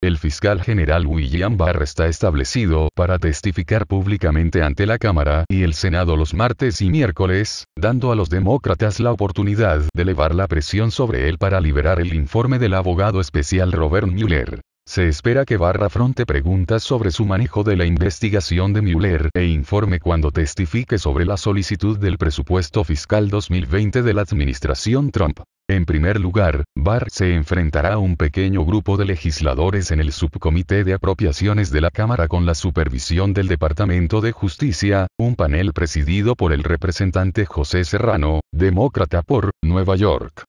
El fiscal general William Barr está establecido para testificar públicamente ante la Cámara y el Senado los martes y miércoles, dando a los demócratas la oportunidad de elevar la presión sobre él para liberar el informe del abogado especial Robert Mueller. Se espera que Barr afronte preguntas sobre su manejo de la investigación de Mueller e informe cuando testifique sobre la solicitud del presupuesto fiscal 2020 de la administración Trump. En primer lugar, Barr se enfrentará a un pequeño grupo de legisladores en el subcomité de apropiaciones de la Cámara con la supervisión del Departamento de Justicia, un panel presidido por el representante José Serrano, demócrata por Nueva York,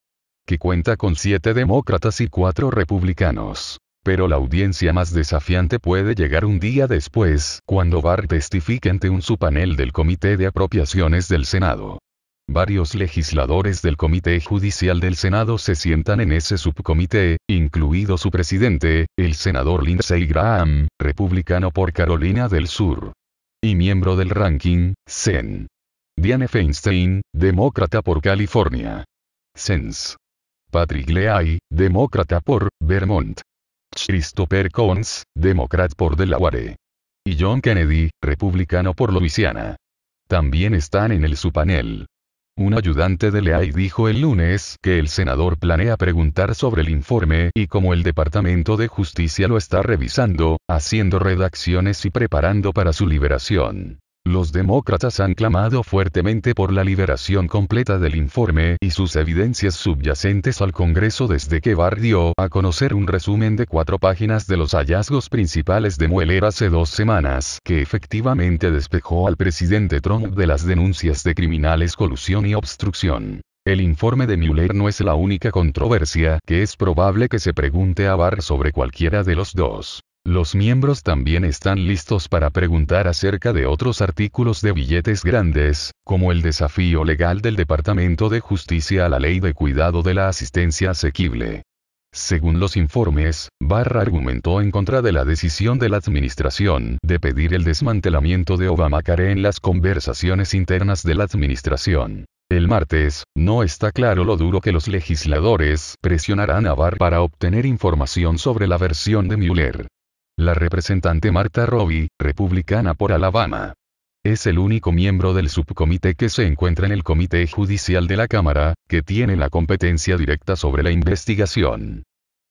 que cuenta con siete demócratas y cuatro republicanos. Pero la audiencia más desafiante puede llegar un día después, cuando Barr testifique ante un subpanel del Comité de Apropiaciones del Senado. Varios legisladores del Comité Judicial del Senado se sientan en ese subcomité, incluido su presidente, el senador Lindsey Graham, republicano por Carolina del Sur. Y miembro del ranking, Sen. Diane Feinstein, demócrata por California. Sens. Patrick Leahy, demócrata por Vermont. Christopher Coons, demócrata por Delaware. Y John Kennedy, republicano por Louisiana. También están en el subpanel. Un ayudante de Leahy dijo el lunes que el senador planea preguntar sobre el informe y como el Departamento de Justicia lo está revisando, haciendo redacciones y preparando para su liberación. Los demócratas han clamado fuertemente por la liberación completa del informe y sus evidencias subyacentes al Congreso desde que Barr dio a conocer un resumen de cuatro páginas de los hallazgos principales de Mueller hace dos semanas, que efectivamente despejó al presidente Trump de las denuncias de criminales colusión y obstrucción. El informe de Mueller no es la única controversia que es probable que se pregunte a Barr sobre cualquiera de los dos. Los miembros también están listos para preguntar acerca de otros artículos de billetes grandes, como el desafío legal del Departamento de Justicia a la ley de cuidado de la asistencia asequible. Según los informes, Barra argumentó en contra de la decisión de la administración de pedir el desmantelamiento de Obamacare en las conversaciones internas de la administración. El martes, no está claro lo duro que los legisladores presionarán a Barr para obtener información sobre la versión de Mueller. La representante Marta Robbie, republicana por Alabama. Es el único miembro del subcomité que se encuentra en el Comité Judicial de la Cámara, que tiene la competencia directa sobre la investigación.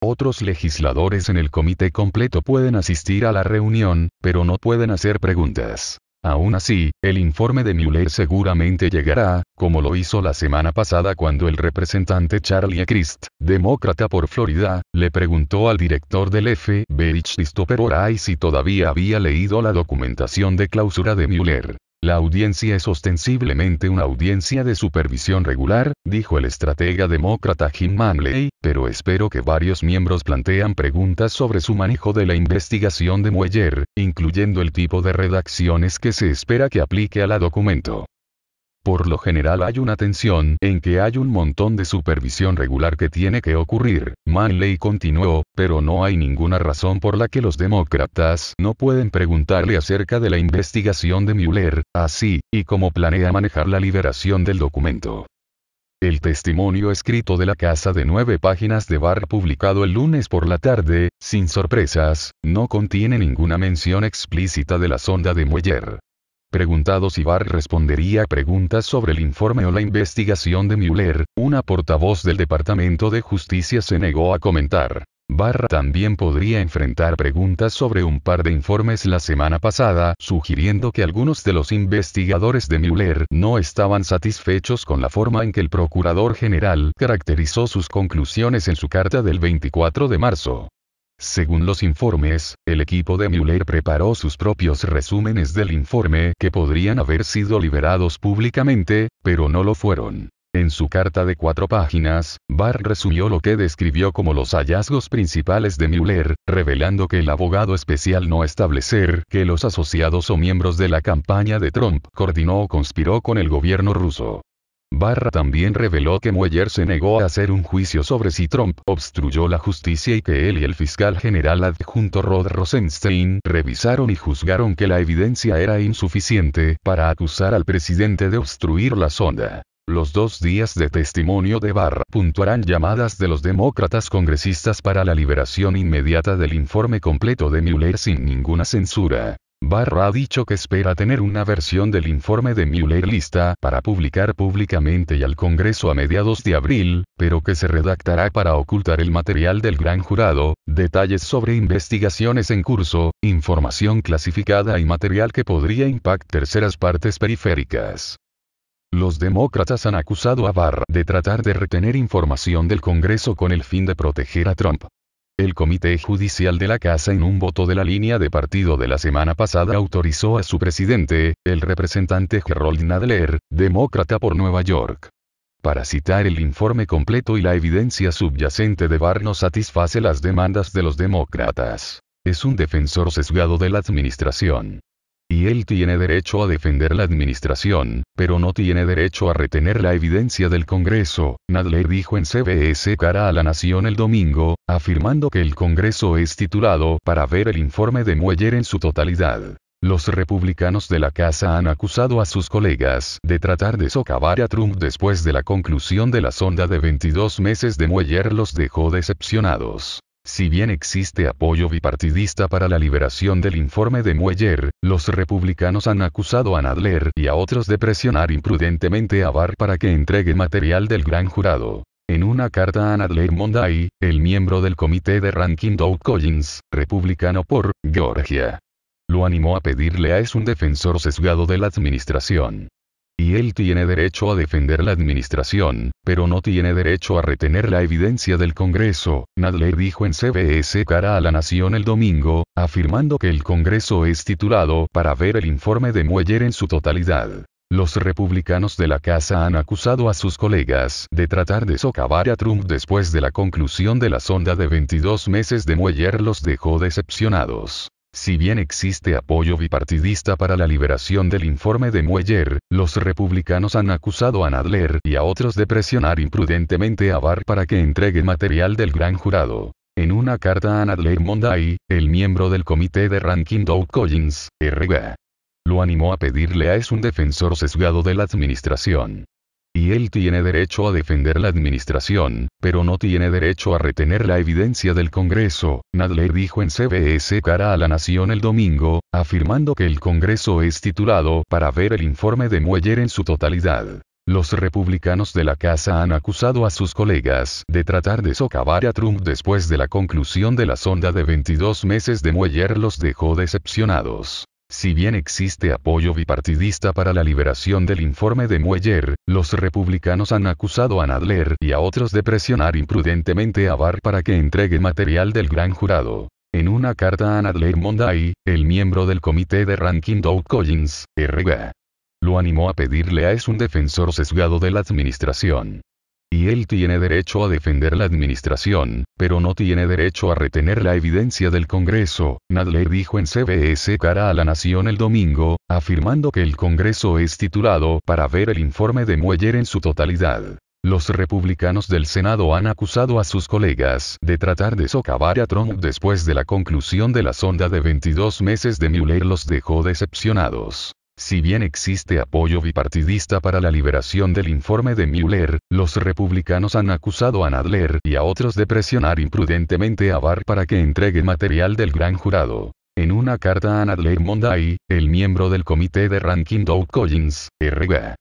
Otros legisladores en el comité completo pueden asistir a la reunión, pero no pueden hacer preguntas. Aún así, el informe de Mueller seguramente llegará, como lo hizo la semana pasada cuando el representante Charlie Crist, demócrata por Florida, le preguntó al director del FBI Christopher Oray si todavía había leído la documentación de clausura de Mueller. La audiencia es ostensiblemente una audiencia de supervisión regular, dijo el estratega demócrata Jim Manley, pero espero que varios miembros plantean preguntas sobre su manejo de la investigación de Mueller, incluyendo el tipo de redacciones que se espera que aplique a la documento. Por lo general hay una tensión en que hay un montón de supervisión regular que tiene que ocurrir, Manley continuó, pero no hay ninguna razón por la que los demócratas no pueden preguntarle acerca de la investigación de Mueller, así, y cómo planea manejar la liberación del documento. El testimonio escrito de la casa de nueve páginas de Barr publicado el lunes por la tarde, sin sorpresas, no contiene ninguna mención explícita de la sonda de Mueller. Preguntado si Barr respondería preguntas sobre el informe o la investigación de Mueller, una portavoz del Departamento de Justicia se negó a comentar. Barr también podría enfrentar preguntas sobre un par de informes la semana pasada, sugiriendo que algunos de los investigadores de Mueller no estaban satisfechos con la forma en que el Procurador General caracterizó sus conclusiones en su carta del 24 de marzo. Según los informes, el equipo de Mueller preparó sus propios resúmenes del informe que podrían haber sido liberados públicamente, pero no lo fueron. En su carta de cuatro páginas, Barr resumió lo que describió como los hallazgos principales de Mueller, revelando que el abogado especial no establecer que los asociados o miembros de la campaña de Trump coordinó o conspiró con el gobierno ruso. Barra también reveló que Mueller se negó a hacer un juicio sobre si Trump obstruyó la justicia y que él y el fiscal general adjunto Rod Rosenstein revisaron y juzgaron que la evidencia era insuficiente para acusar al presidente de obstruir la sonda. Los dos días de testimonio de Barr puntuarán llamadas de los demócratas congresistas para la liberación inmediata del informe completo de Mueller sin ninguna censura. Barr ha dicho que espera tener una versión del informe de Mueller lista para publicar públicamente y al Congreso a mediados de abril, pero que se redactará para ocultar el material del gran jurado, detalles sobre investigaciones en curso, información clasificada y material que podría impactar terceras partes periféricas. Los demócratas han acusado a Barr de tratar de retener información del Congreso con el fin de proteger a Trump. El Comité Judicial de la Casa en un voto de la línea de partido de la semana pasada autorizó a su presidente, el representante Gerald Nadler, demócrata por Nueva York. Para citar el informe completo y la evidencia subyacente de Barr no satisface las demandas de los demócratas. Es un defensor sesgado de la administración. Y él tiene derecho a defender la administración, pero no tiene derecho a retener la evidencia del Congreso, Nadler dijo en CBS cara a la Nación el domingo, afirmando que el Congreso es titulado para ver el informe de Mueller en su totalidad. Los republicanos de la Casa han acusado a sus colegas de tratar de socavar a Trump después de la conclusión de la sonda de 22 meses de Mueller los dejó decepcionados. Si bien existe apoyo bipartidista para la liberación del informe de Mueller, los republicanos han acusado a Nadler y a otros de presionar imprudentemente a Barr para que entregue material del gran jurado. En una carta a Nadler Monday, el miembro del comité de ranking Doug Collins, republicano por Georgia, lo animó a pedirle a es un defensor sesgado de la administración. Y él tiene derecho a defender la administración, pero no tiene derecho a retener la evidencia del Congreso, Nadler dijo en CBS cara a la Nación el domingo, afirmando que el Congreso es titulado para ver el informe de Mueller en su totalidad. Los republicanos de la Casa han acusado a sus colegas de tratar de socavar a Trump después de la conclusión de la sonda de 22 meses de Mueller los dejó decepcionados. Si bien existe apoyo bipartidista para la liberación del informe de Mueller, los republicanos han acusado a Nadler y a otros de presionar imprudentemente a Barr para que entregue material del gran jurado. En una carta a Nadler Monday, el miembro del comité de ranking Doug Collins, RG, lo animó a pedirle a es un defensor sesgado de la administración. Y él tiene derecho a defender la administración, pero no tiene derecho a retener la evidencia del Congreso, Nadler dijo en CBS cara a la Nación el domingo, afirmando que el Congreso es titulado para ver el informe de Mueller en su totalidad. Los republicanos de la Casa han acusado a sus colegas de tratar de socavar a Trump después de la conclusión de la sonda de 22 meses de Mueller los dejó decepcionados. Si bien existe apoyo bipartidista para la liberación del informe de Mueller, los republicanos han acusado a Nadler y a otros de presionar imprudentemente a Barr para que entregue material del gran jurado. En una carta a Nadler Monday, el miembro del comité de ranking Doug Collins, RG, lo animó a pedirle a es un defensor sesgado de la administración. Y él tiene derecho a defender la administración, pero no tiene derecho a retener la evidencia del Congreso, Nadler dijo en CBS cara a la Nación el domingo, afirmando que el Congreso es titulado para ver el informe de Mueller en su totalidad. Los republicanos del Senado han acusado a sus colegas de tratar de socavar a Trump después de la conclusión de la sonda de 22 meses de Mueller los dejó decepcionados. Si bien existe apoyo bipartidista para la liberación del informe de Mueller, los republicanos han acusado a Nadler y a otros de presionar imprudentemente a Barr para que entregue material del gran jurado. En una carta a Nadler Monday, el miembro del comité de ranking Doug Collins, RG,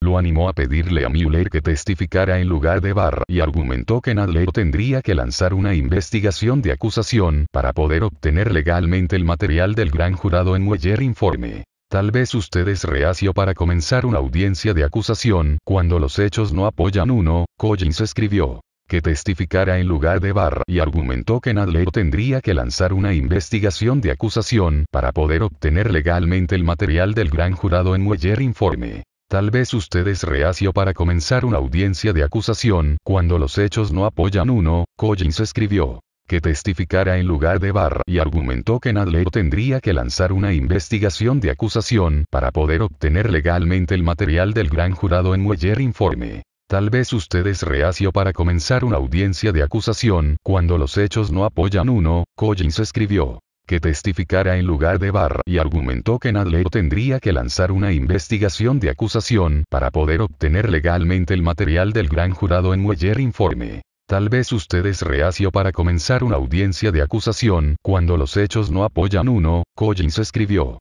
lo animó a pedirle a Mueller que testificara en lugar de Barr y argumentó que Nadler tendría que lanzar una investigación de acusación para poder obtener legalmente el material del gran jurado en Mueller Informe. Tal vez usted es reacio para comenzar una audiencia de acusación cuando los hechos no apoyan uno, Collins escribió que testificara en lugar de Barr y argumentó que Nadler tendría que lanzar una investigación de acusación para poder obtener legalmente el material del gran jurado en Mueller Informe. Tal vez usted es reacio para comenzar una audiencia de acusación cuando los hechos no apoyan uno, Collins escribió que testificara en lugar de Barr y argumentó que Nadler tendría que lanzar una investigación de acusación para poder obtener legalmente el material del gran jurado en Mueller Informe. Tal vez usted es reacio para comenzar una audiencia de acusación cuando los hechos no apoyan uno, Collins escribió que testificara en lugar de Barr y argumentó que Nadler tendría que lanzar una investigación de acusación para poder obtener legalmente el material del gran jurado en Mueller informe. Tal vez usted es reacio para comenzar una audiencia de acusación cuando los hechos no apoyan uno, Collins escribió.